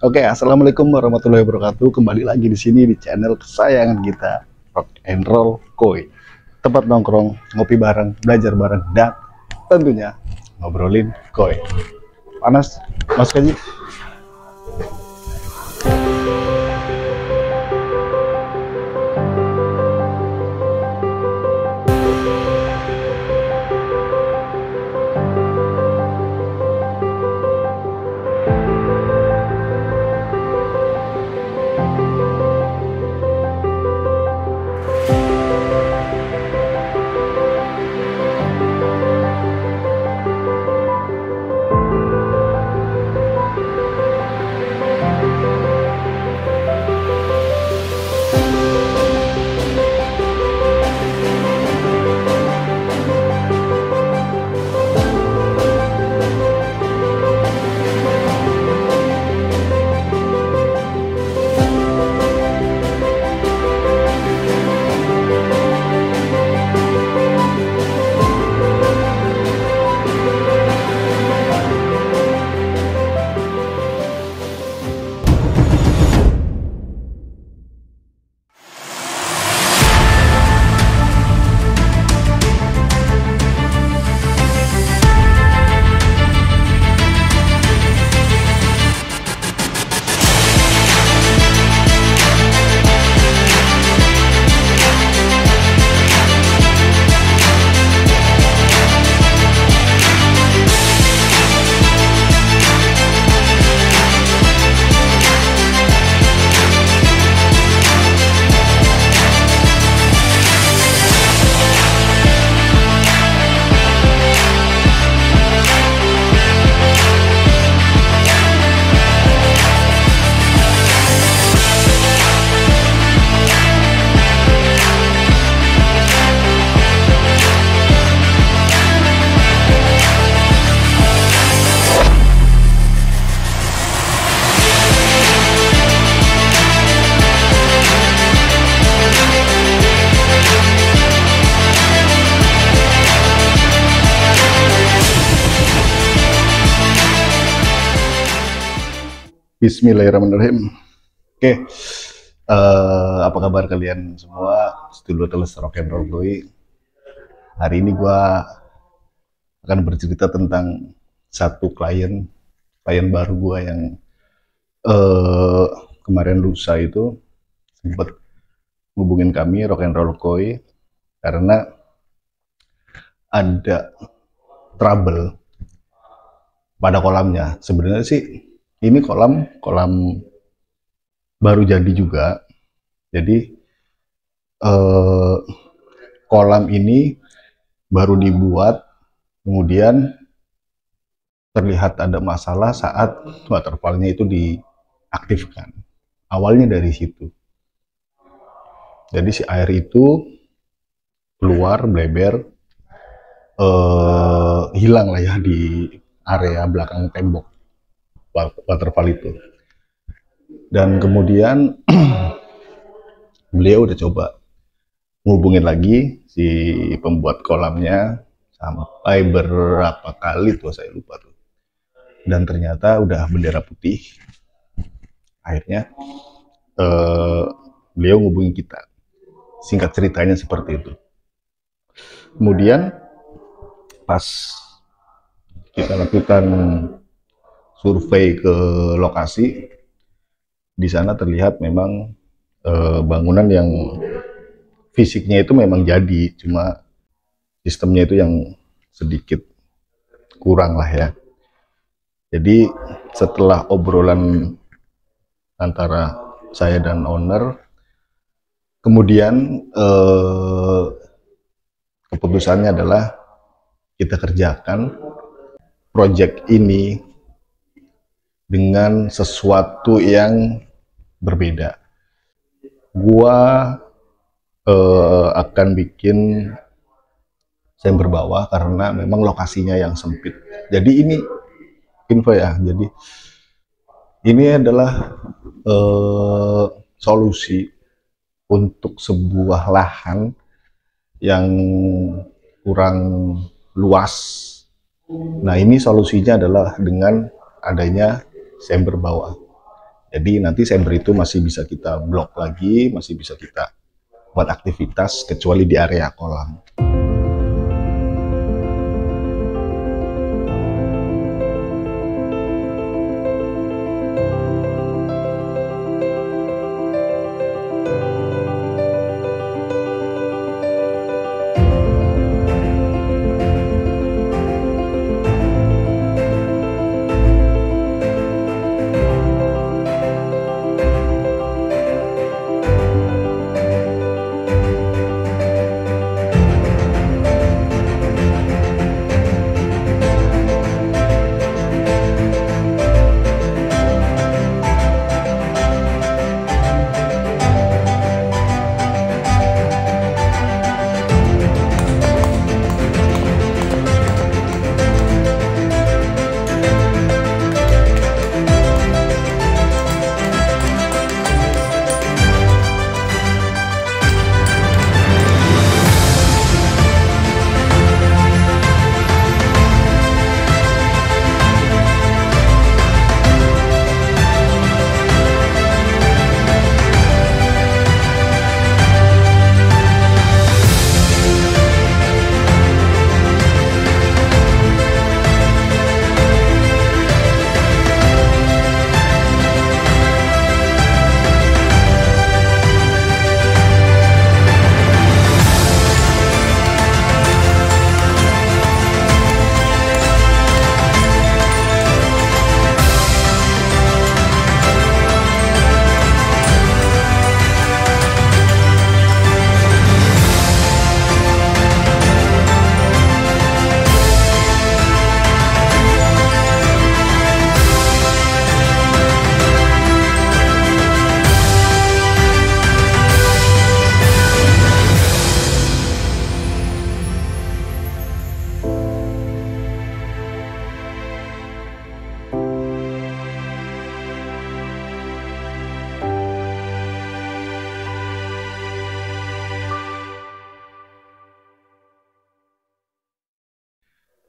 Oke, assalamualaikum warahmatullahi wabarakatuh. Kembali lagi di sini di channel kesayangan kita, Rock and Roll Koi. Tempat nongkrong, ngopi bareng, belajar bareng, dan tentunya ngobrolin koi. Panas, masuk aja. Bismillahirrahmanirrahim. Oke, eh, apa kabar kalian semua? Sedulur teles rock and roll boy. Hari ini gua akan bercerita tentang satu klien, klien baru gua yang eh, kemarin lusa itu sempat hubungin kami rock and roll koi karena ada trouble pada kolamnya. Sebenarnya sih ini kolam kolam baru jadi juga. Jadi eh, kolam ini baru dibuat kemudian terlihat ada masalah saat waterfallnya itu diaktifkan. Awalnya dari situ. Jadi si air itu keluar bleber eh, hilang lah ya di area belakang tembok waterfall itu. Dan kemudian beliau udah coba ngubungin lagi si pembuat kolamnya sampai berapa kali tuh saya lupa tuh. Dan ternyata udah bendera putih. Akhirnya eh, beliau ngubungin kita. Singkat ceritanya seperti itu. Kemudian pas kita lakukan survei ke lokasi, di sana terlihat memang e, bangunan yang fisiknya itu memang jadi, cuma sistemnya itu yang sedikit kurang lah ya. Jadi setelah obrolan antara saya dan owner, kemudian eh, keputusannya adalah kita kerjakan project ini dengan sesuatu yang berbeda. Gua eh, akan bikin chamber bawah karena memang lokasinya yang sempit. Jadi ini info ya. Jadi ini adalah eh, solusi untuk sebuah lahan yang kurang luas. Nah ini solusinya adalah dengan adanya chamber bawah. Jadi nanti chamber itu masih bisa kita blok lagi, masih bisa kita buat aktivitas kecuali di area kolam.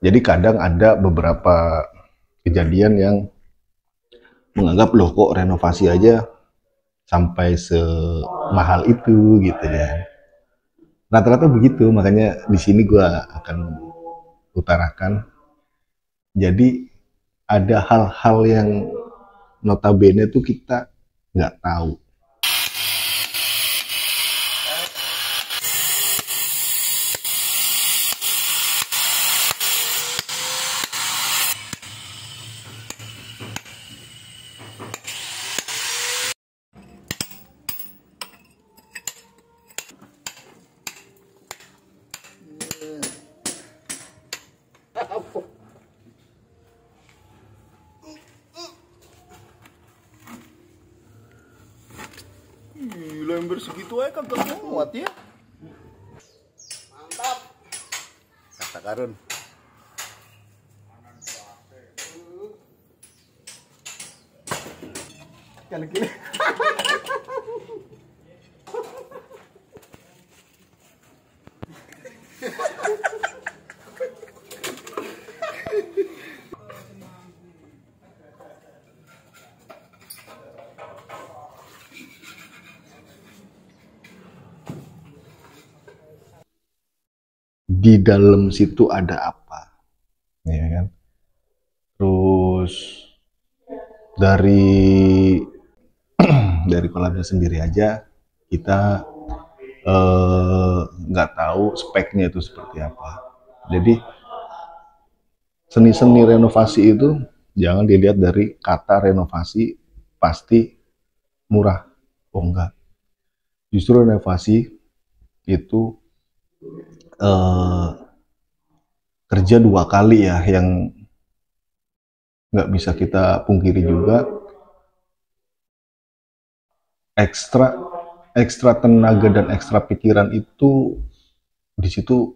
Jadi kadang ada beberapa kejadian yang menganggap loh kok renovasi aja sampai semahal itu gitu ya. Rata-rata begitu, makanya di sini gue akan utarakan. Jadi ada hal-hal yang notabene tuh kita nggak tahu. Yang segitu aja kagak muat ya. Mantap. Kata Karun. Kalau gini. Di dalam situ ada apa ya kan terus dari dari kolamnya sendiri aja kita eh, nggak tahu speknya itu seperti apa jadi seni-seni renovasi itu jangan dilihat dari kata renovasi pasti murah. Oh enggak. Justru renovasi itu eh, kerja dua kali ya yang nggak bisa kita pungkiri juga. Ekstra ekstra tenaga dan ekstra pikiran itu di situ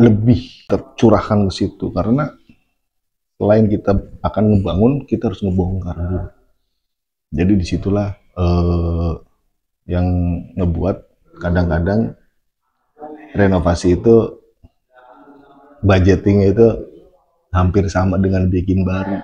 lebih tercurahkan ke situ karena selain kita akan ngebangun kita harus ngebongkar. Dulu jadi di situlah eh, yang ngebuat kadang-kadang renovasi itu budgeting itu hampir sama dengan bikin baru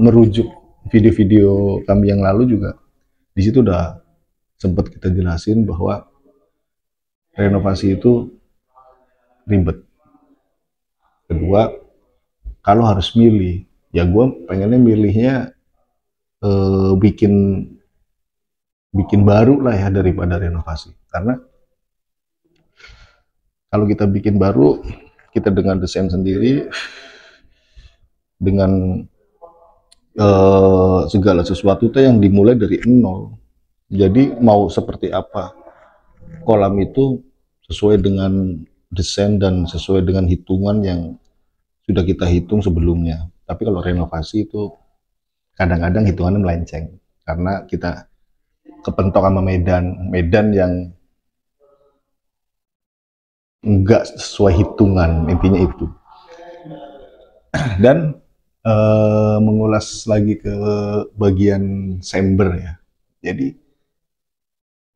merujuk video-video kami yang lalu juga di situ udah sempat kita jelasin bahwa renovasi itu ribet. Kedua, kalau harus milih ya gue pengennya milihnya eh, bikin bikin baru lah ya daripada renovasi karena kalau kita bikin baru kita dengan desain sendiri dengan eh, segala sesuatu tuh yang dimulai dari nol. Jadi mau seperti apa? Kolam itu sesuai dengan desain dan sesuai dengan hitungan yang sudah kita hitung sebelumnya. Tapi kalau renovasi itu kadang-kadang hitungannya melenceng. Karena kita kepentok sama Medan. Medan yang enggak sesuai hitungan intinya itu. Dan eh, mengulas lagi ke bagian sember ya jadi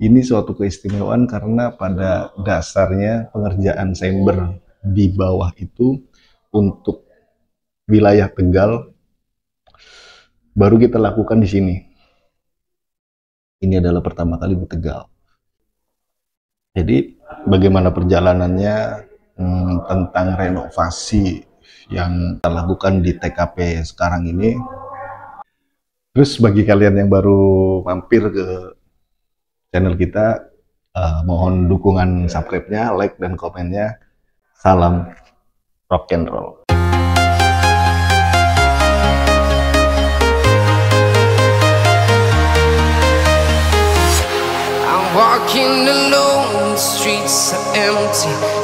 ini suatu keistimewaan karena pada dasarnya pengerjaan sember di bawah itu untuk wilayah Tegal baru kita lakukan di sini ini adalah pertama kali di Tegal. Jadi bagaimana perjalanannya hmm, tentang renovasi yang kita lakukan di TKP sekarang ini. Terus bagi kalian yang baru mampir ke channel kita, uh, mohon dukungan subscribe-nya, like dan komennya. Salam rock and roll. Walking alone, the streets are empty.